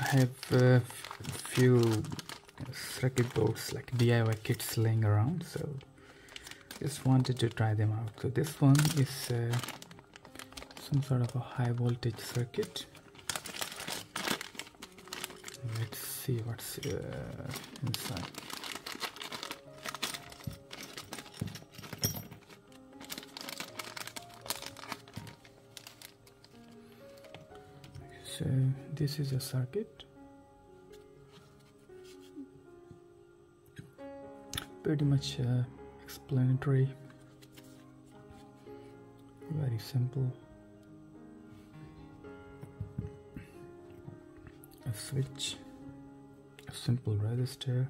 I have a few circuit boards like DIY kits laying around so just wanted to try them out. So this one is uh, some sort of a high voltage circuit. Let's see what's uh, inside so this is a circuit. Pretty much uh, explanatory. Very simple. A switch a simple resistor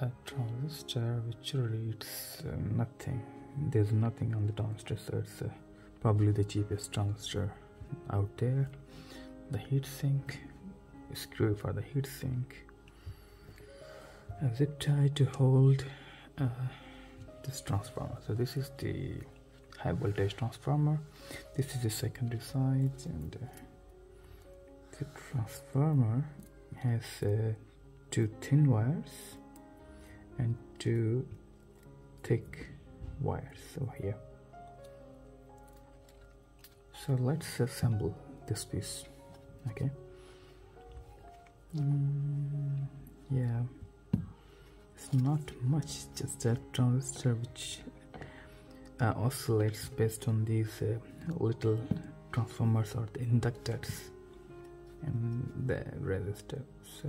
a transistor which reads uh, nothing. There's nothing on the transistor so it's uh, probably the cheapest transistor out there. The heatsink. Screw for the heatsink. A zip tie to hold uh, this transformer. So this is the high voltage transformer. This is the secondary side and uh, the transformer has uh, two thin wires and two thick wires over here so let's assemble this piece okay? Mm, yeah. It's not much just a transistor which uh, oscillates based on these uh, little transformers or the inductors and the resistor. So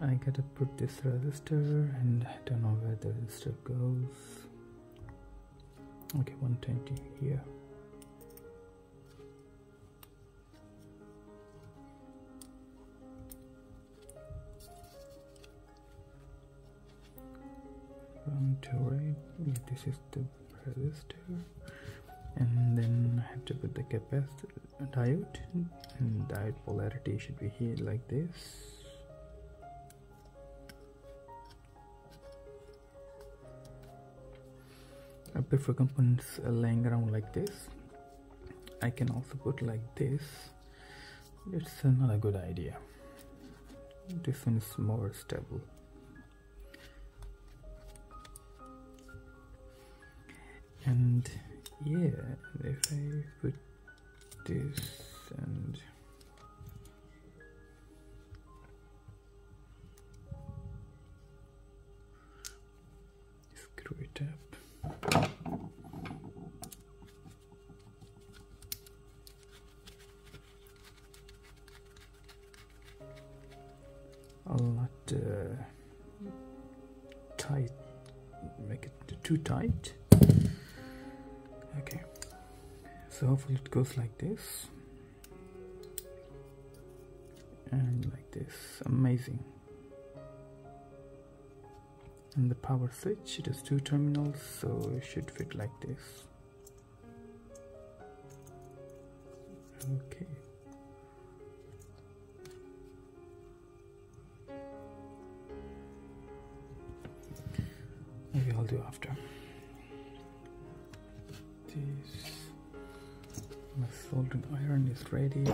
I gotta put this resistor and I don't know where the resistor goes okay 120 here. From right. Yeah, this is the resistor. And then I have to put the capacitor diode. And diode polarity should be here like this I prefer components laying around like this. I can also put like this. It's not a good idea. This one is more stable. And yeah if I put this and screw it up a lot uh, tight make it too tight. Okay. So hopefully it goes like this. And like this. Amazing. And the power switch it has two terminals so it should fit like this. Okay I'll do after. This my soldering iron is ready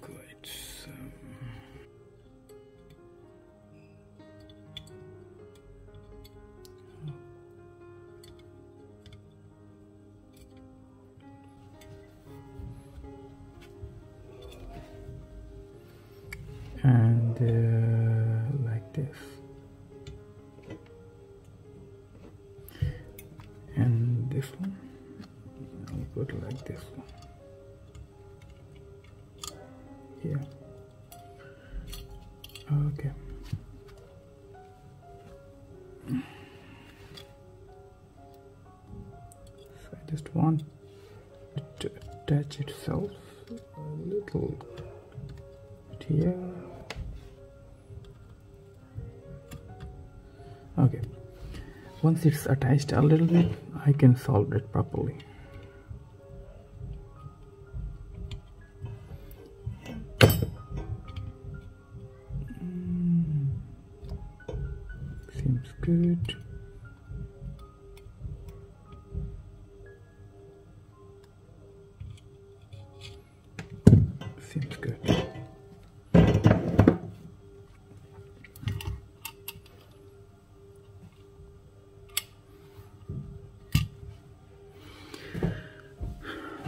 Good. So. And uh, like this. And this one, I'll put like this one here. Okay. So I just want to attach itself a little bit here. Okay. Once it's attached a little bit I can solder it properly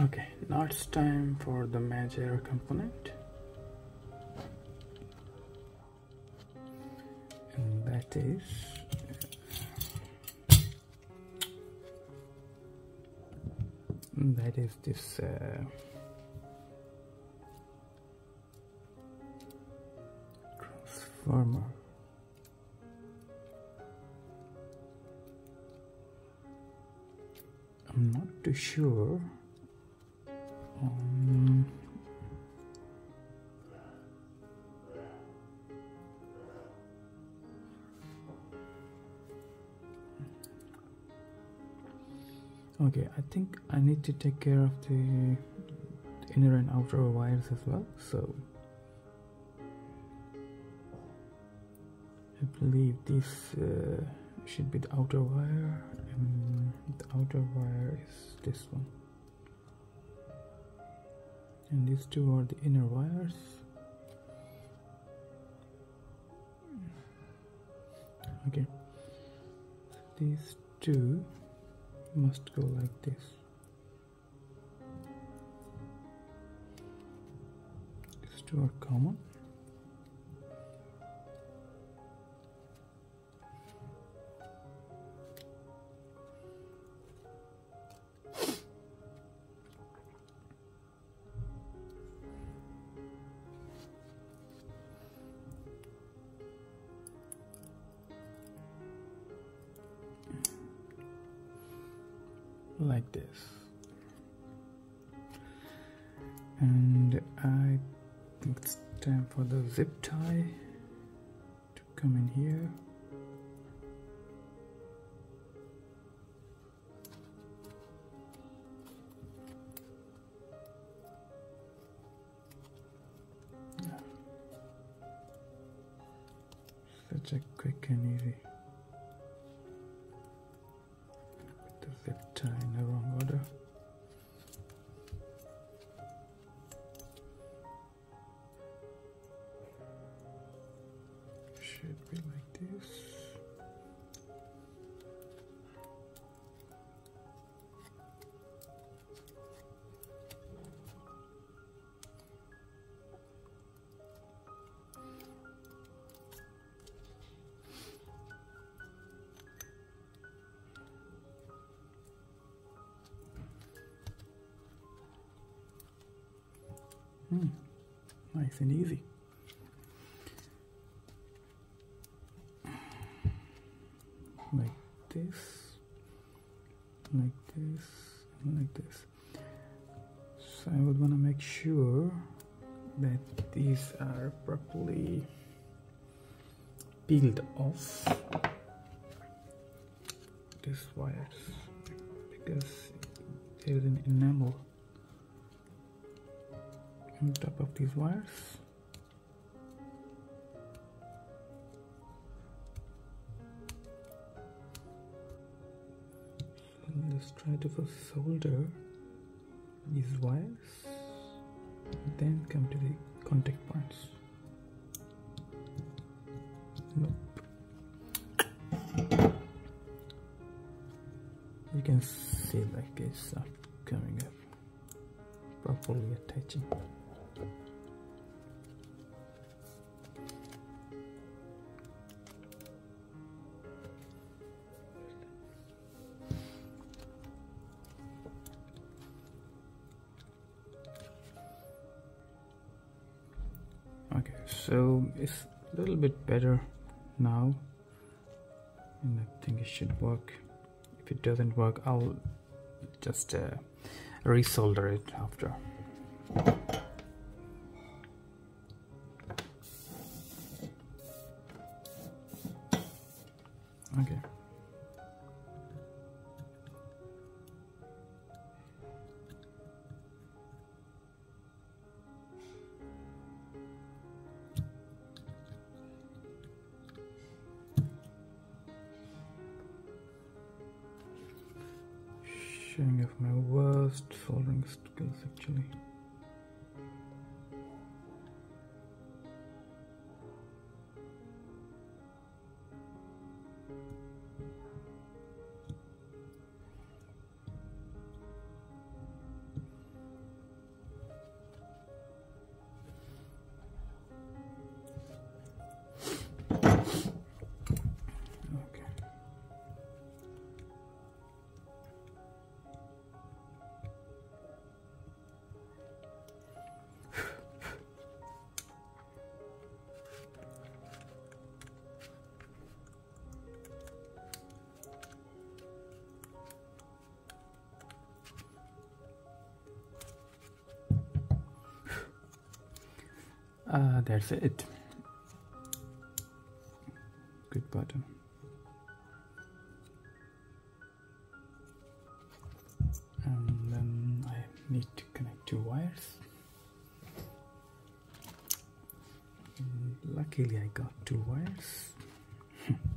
okay now it's time for the major component. And that is that is this uh, transformer. I'm not too sure um, okay I think I need to take care of the inner and outer wires as well so I believe this uh, should be the outer wire and the outer wire is this one and these two are the inner wires. Okay. These two must go like this. These two are common like this. And I think it's time for the zip tie to come in here. Such a quick and easy zip tie Nice and easy. Like this, like this, like this. So I would want to make sure that these are properly peeled off these wires because there is an enamel on top of these wires. Let's try to first solder these wires then come to the contact points. Nope. You can see like it's coming up properly attaching okay so it's a little bit better now. And I think it should work. If it doesn't work I'll just uh, resolder it after showing off my worst soldering skills actually Uh, that's it. Good button. And then I need to connect two wires. Mm, Luckily, I got two wires.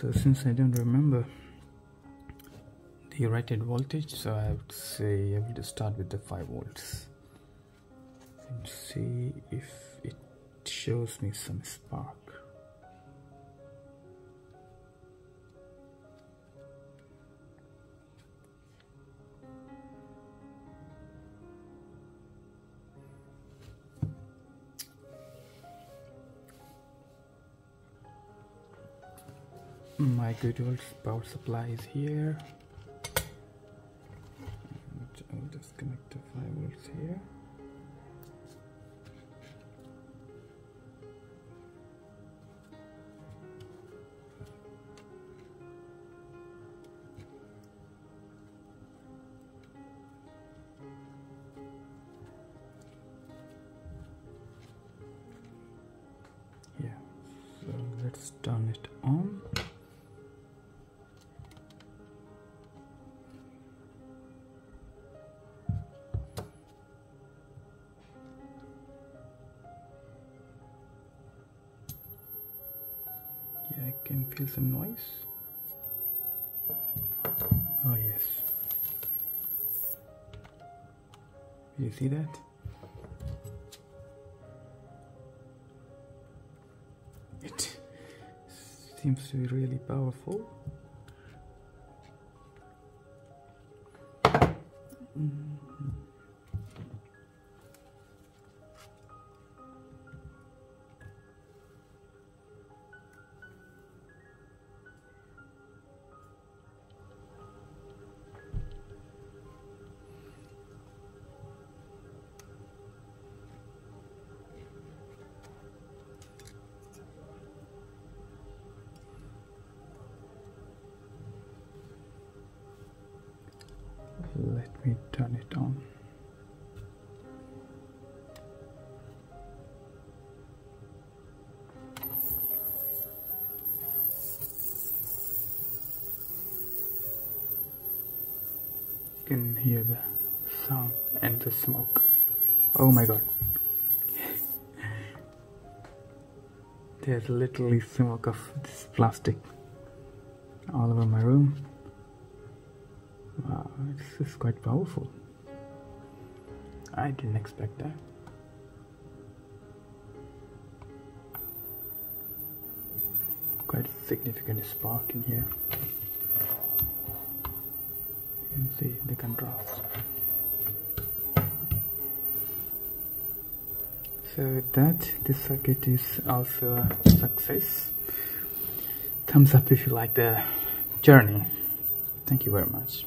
So since I don't remember the rated voltage, so I would say I will just start with the five volts and see if it shows me some spark. My good old power supply is here. And I'll just connect the 5 volts here. Yeah, so let's turn it on. I can feel some noise. Oh, yes. You see that? It seems to be really powerful. let me turn it on. You can hear the sound and the smoke. Oh my god. There's literally smoke of this plastic all over my room. Wow, this is quite powerful. I didn't expect that. Quite significant spark in here. You can see the contrast. So with that, this circuit is also a success. Thumbs up if you like the journey. Thank you very much.